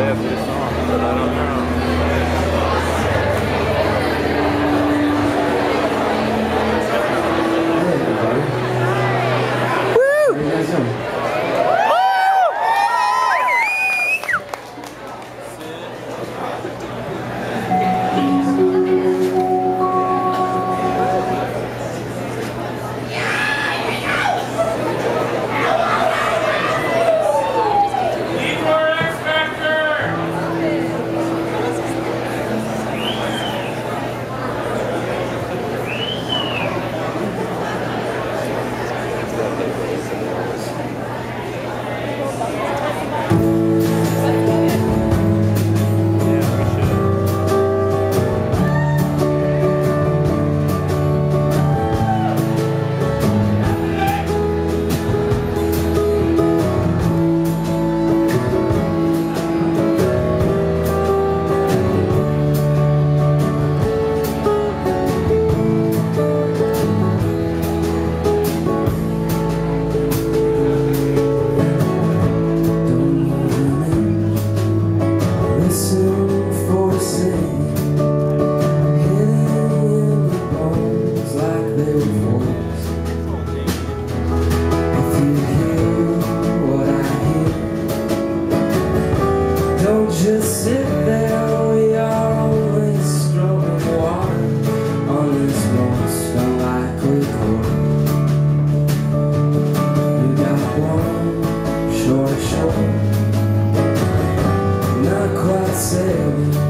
after song, but I don't know. just sit there, we always water on this court. Got one shore, not quite.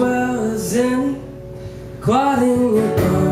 well as any. Caught in your